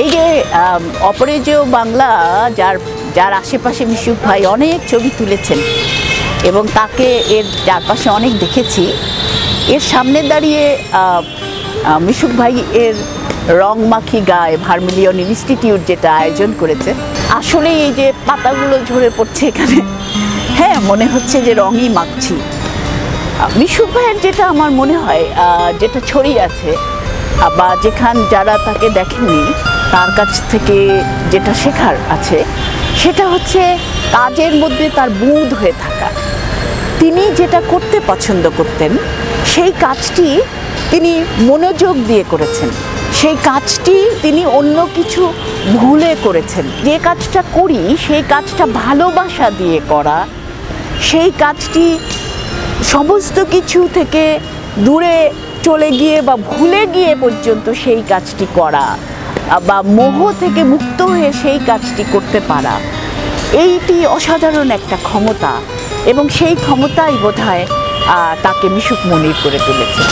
এই যে অপরাজেয় বাংলা যার যার আশেপাশে মিশুক ভাই অনেক ছবি তুলেছেন এবং তাকে এর চারপাশে অনেক দেখেছি, এর সামনে দাঁড়িয়ে মিশুক ভাই এর রং মাখি গায়ে ভার্মিলিয়ন ইনস্টিটিউট যেটা আয়োজন করেছে আসলে এই যে পাতাগুলো ঝরে পড়ছে এখানে হ্যাঁ মনে হচ্ছে যে রঙই মাখছি। মিশুক ভাইয়ের যেটা আমার মনে হয় যেটা ছড়িয়ে আছে বা যেখান যারা তাকে দেখেননি তার কাছ থেকে যেটা শেখার আছে, সেটা হচ্ছে কাজের মধ্যে তার বুঁদ হয়ে থাকা। তিনি যেটা করতে পছন্দ করতেন, সেই কাজটি তিনি মনোযোগ দিয়ে করেছেন। সেই কাজটি তিনি অন্য কিছু ভুলে করেছেন। যে কাজটা করি, সেই কাজটা ভালোবাসা দিয়ে করা, সেই কাজটি সমস্ত কিছু থেকে দূরে চলে গিয়ে বা ভুলে গিয়ে পর্যন্ত সেই কাজটি করা। বা মোহ থেকে মুক্ত হয়ে সেই কাজটি করতে পারা। এইটি অসাধারণ একটা ক্ষমতা এবং সেই ক্ষমতাই বোধ হয় তাকে মিশুক মনির করে তুলেছে।